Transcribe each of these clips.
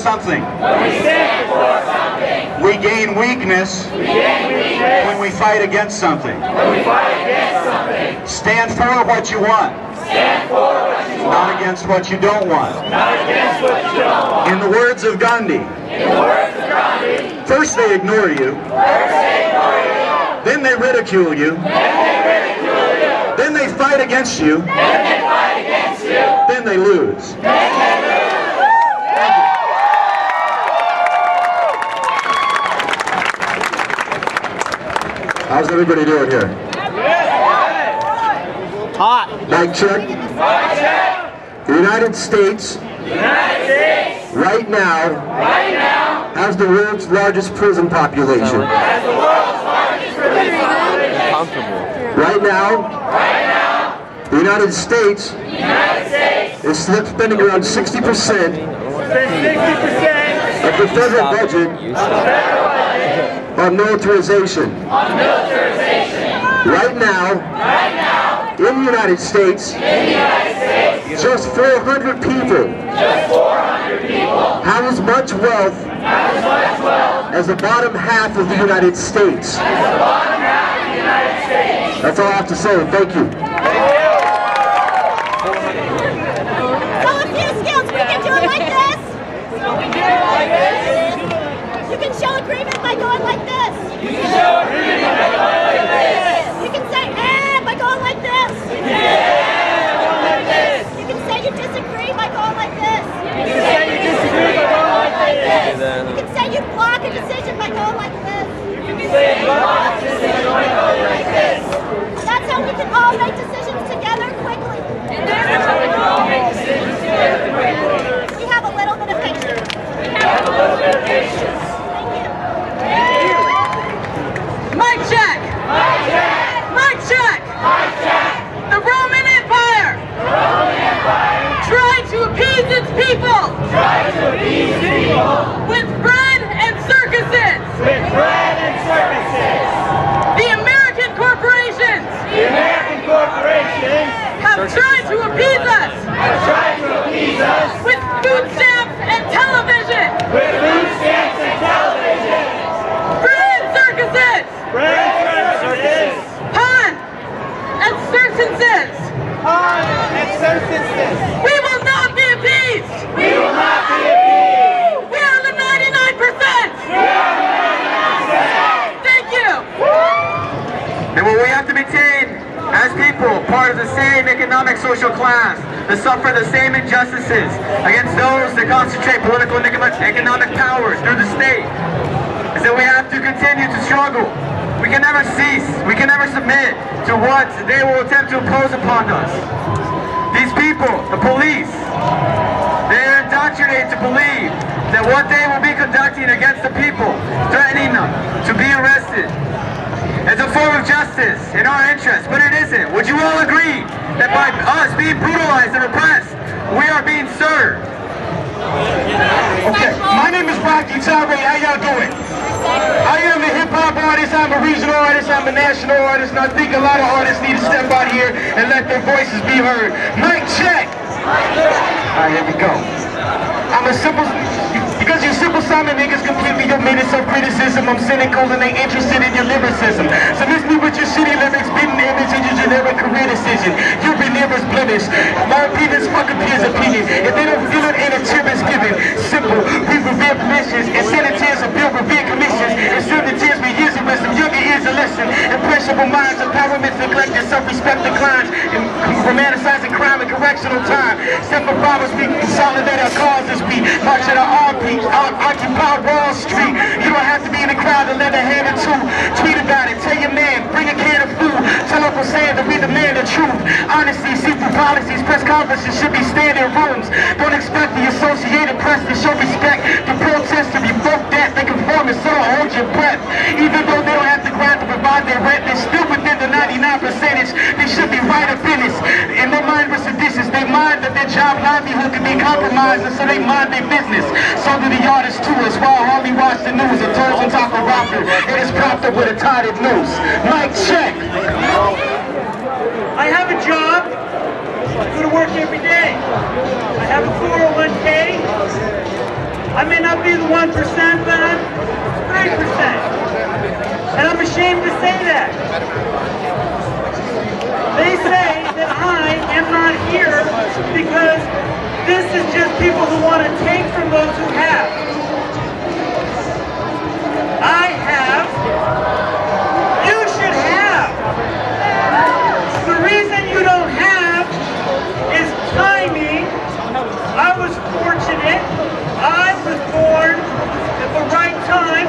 something. When we stand for something. We gain weakness. We gain weakness. When we fight against something. When we fight against something. Stand for what you want. Stand for what you want. Not against what you don't want. Not against what you don't want. In the words of Gandhi. In the words of Gandhi. First they ignore you. First they ignore you. Then they ridicule you. Then they ridicule you. Then they fight against you. Then they fight against you. Then they lose. Then they lose. How's everybody doing here? Hot. Mic check. Mic check. The United States, United States, right now, right now, has the world's largest prison population. has the world's largest prison population. Comfortable. Right now, Right now, the United States United States is spending around 60% 60% of the federal budget You stop. On militarization. on militarization. Right now, Right now, in the United States, in the United States, just 400 people just 400 people have as much wealth have as much wealth as the bottom half of the United States. as the bottom half of the United States. That's all I have to say. Thank you. So a few skills, we can do it like this. So we do it like this. You can show agreement by going like this. You can show agreement by going like this. You can say eh by going like this. Yeah, going like this. You can say you disagree by going like this. You can say you disagree by going like this. You can say you block a decision by going like this. You can say you block this and going like this. That's how we can all make decisions together quickly. And that's how we can all make decisions together quickly. We have a little bit of patience. Have a little bit of patience. Thank you. Mic check! Mic check. Mic check! Mic check. The Roman Empire Roman Empire tried to appease its people tried to appease people with bread and circuses. with bread and circuses. The American corporations The American corporations have tried to appease us have tried to appease us with food stamps and television. with food stamps and television. Bread and circuses. Bread and circuses. Pawn and circuses. and circuses. We will not be appeased. We will not be appeased. We are the 99%. Thank you. And what we have to maintain as people, part of the same economic social class, that suffer the same injustices against those that concentrate political and economic power through the state, is that we have to continue to struggle. We can never cease. We can never submit to what they will attempt to impose upon us. These people, the police, they are indoctrinated to believe that what they will be conducting against the people, threatening them to be arrested, is a form of justice in our interest, but it isn't. Would you all agree that by us being brutalized and repressed, we are being served? Okay, my name is Rocky Tyree. How y'all doing? I am a hip hop artist, I'm a regional artist, I'm a national artist, and I think a lot of artists need to step out here and let their voices be heard. Mic check! Alright, here we go. I'm a simple Simon niggas completely omitted self-criticism. I'm cynical and ain't interested in your lyricism. So miss me with your shitty lyrics, bitten image, and your generic career decision. you Your veneer's blemish. My opinion's fuck a peer's opinion. If they don't feel it, ain't a is given. Simple, we revere permissions, and senators of bill revere commissions, and serve the tears with years of wisdom. Younger ears a listen. Impressionable minds, empowerment, neglect, and self-respect declines. And romanticizing crime and correctional time. For fathers, we consolidate our causes. We march at our arm peaks, occupy Wall Street. You don't have to be in the crowd to lend a hand or two. Tweet about it, tell your man, bring a can of food. Tell Uncle Sam to be the man of truth. Honesty, see through policies, press conferences should be standing rooms. Don't expect the Associated Press to show respect. The protest to revoke that, they conform and so hold your breath. Even though they don't have to provide their rent, they're still within the 99 percentage. They should be right up in this. In their mind was seditious. They mind that their job livelihood could be compromised, and so they mind their business. So do the artists too, as well. Hardly watch the news. It turns on top of rocker. It is propped up with a tied noose. Mic check. I have a job. I go to work every day. I have a 401k. I may not be the 1%, but I'm 3%. And I'm ashamed to say that. They say that I am not here because this is just people who want to take from those who have. I have. You should have. The reason you don't have is timing. I was fortunate. I was born at the right time.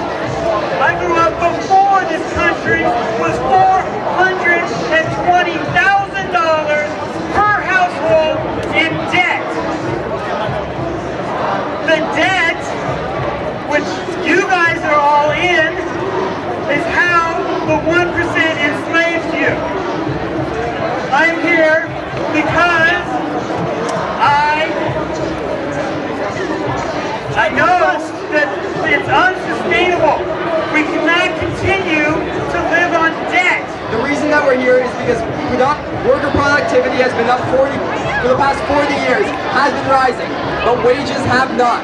I grew up before this country was $420,000 per household in debt. The debt, which you guys are all in, is how the 1% enslaves you. I'm here because I I know that it's unsustainable. We cannot continue to live on debt. The that we're here is because product, worker productivity has been up 40, for the past 40 years, has been rising, but wages have not.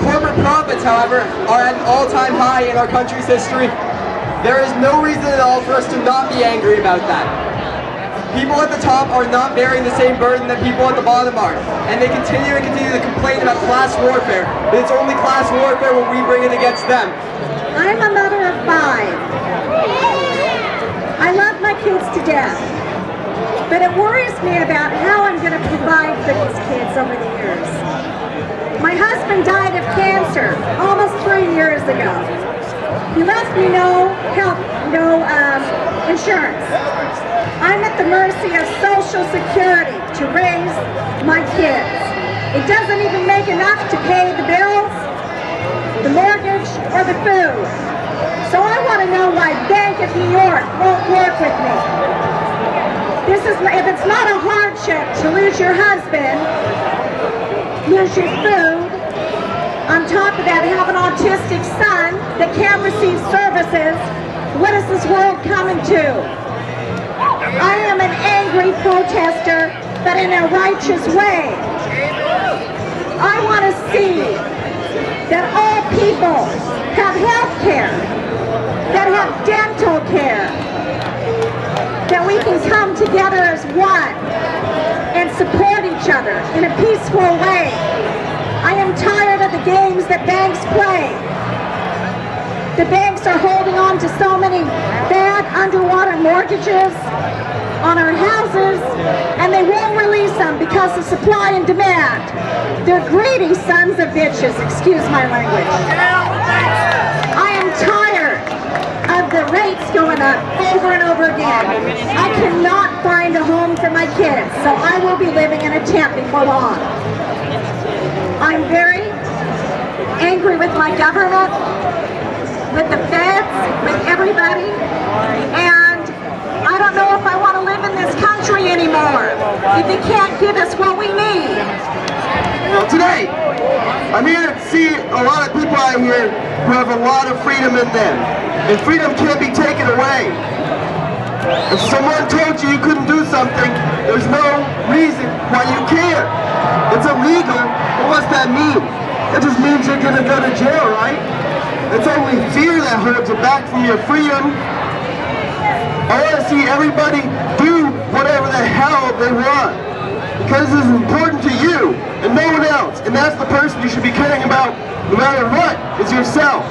Corporate profits, however, are at an all-time high in our country's history. There is no reason at all for us to not be angry about that. People at the top are not bearing the same burden that people at the bottom are. And they continue and continue to complain about class warfare. But it's only class warfare when we bring it against them. I'm a mother of five. I love my kids to death. But it worries me about how I'm going to provide for these kids over the years. My husband died of cancer almost three years ago. He left me no help, no um, insurance. I'm at the mercy of Social Security to raise my kids. It doesn't even make enough to pay the bills, the mortgage, or the food. So I want to know why Bank of New York won't work with me. This is, if it's not a hardship to lose your husband, lose your food, on top of that have an autistic son that can't receive services, what is this world coming to? I am an angry protester, but in a righteous way. I want to see that all people have health care, care, that we can come together as one and support each other in a peaceful way. I am tired of the games that banks play. The banks are holding on to so many bad underwater mortgages on our houses and they won't release them because of supply and demand. They're greedy sons of bitches, excuse my language. Going up over and over again. I cannot find a home for my kids, so I will be living in a tent before long. I'm very angry with my government, with the feds, with everybody, and I don't know if I want to live in this country anymore if you can't give us what we need. Well, today, I'm here see a lot of people out here who have a lot of freedom in them. And freedom can't be taken away. If someone told you you couldn't do something, there's no reason why you can't. It's illegal, but what's that mean? It just means you're gonna go to jail, right? It's only fear that holds you back from your freedom. I want to see everybody do whatever the hell they want. Because this is important to you and no one else. And that's the person you should be caring about no matter what, is yourself.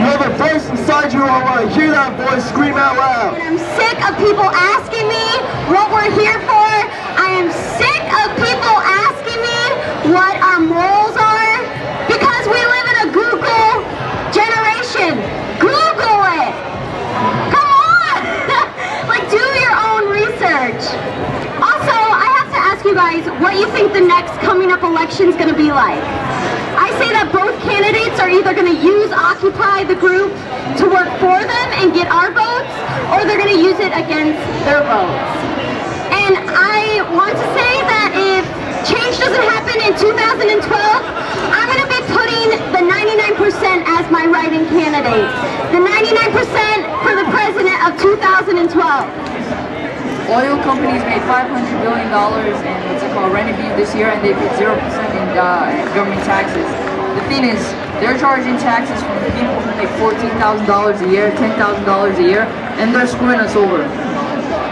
You have a voice inside you, want to hear that voice scream out loud. I'm sick of people asking me what we're here for. I am sick of people asking me what our morals are because we live in a Google generation. Google it. Come on. like do your own research. Also, I have to ask what you think the next coming up election is going to be like. I say that both candidates are either going to use Occupy the group to work for them and get our votes, or they're going to use it against their votes. And I want to say that if change doesn't happen in 2012, I'm going to be putting the 99% as my writing candidate. The 99% for the president of 2012. Oil companies made $500 billion in what's it called, Reneview this year, and they paid 0% in uh, government taxes. The thing is, they're charging taxes from people who make $14,000 a year, $10,000 a year, and they're screwing us over.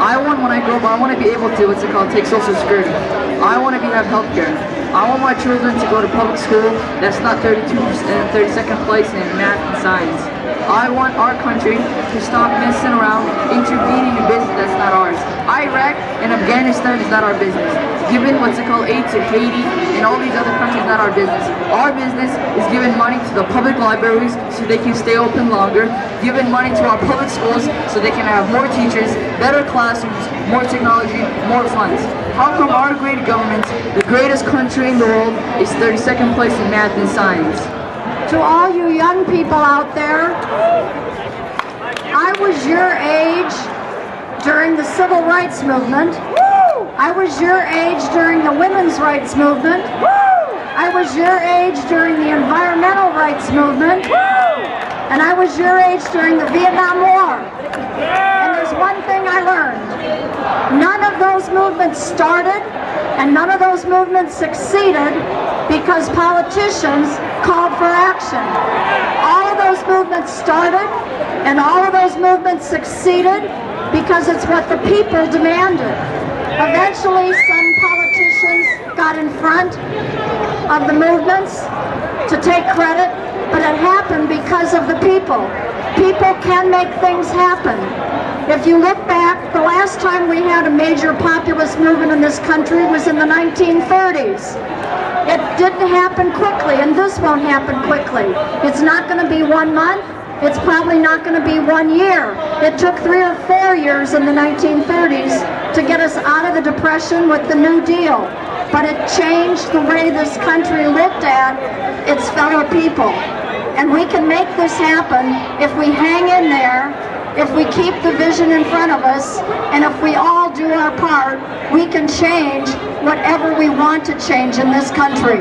I want, when I grow up, I want to be able to, what's it called, take Social Security. I want to be have health care. I want my children to go to public school that's not 32 and 32nd place in math and science. I want our country to stop messing around, intervening in business that's not ours. Iraq and Afghanistan is not our business. Giving what's it called aid to Haiti and all these other countries is not our business. Our business is giving money to the public libraries so they can stay open longer, giving money to our public schools so they can have more teachers, better classrooms, more technology, more funds. How come our great government, the greatest country in the world, is 32nd place in math and science? To all you young people out there, I was your age during the civil rights movement. I was your age during the women's rights movement. I was your age during the environmental rights movement. And I was your age during the Vietnam War. And there's one thing I learned. None of those movements started and none of those movements succeeded because politicians called for action. All of those movements started and all of those movements succeeded because it's what the people demanded. Eventually, some politicians got in front of the movements to take credit, but it happened because of the people. People can make things happen. If you look back, the last time we had a major populist movement in this country was in the 1930s. It didn't happen quickly, and this won't happen quickly. It's not going to be one month. It's probably not going to be one year. It took three or four years in the 1930s to get us out of the Depression with the New Deal. But it changed the way this country looked at its fellow people. And we can make this happen if we hang in there, if we keep the vision in front of us and if we all do our part, we can change whatever we want to change in this country.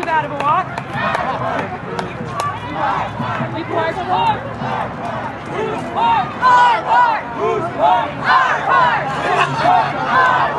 too bad of a walk. Keep hard hard. Who's hard? Hard hard. Who's hard? Hard hard. Who's hard? Hard.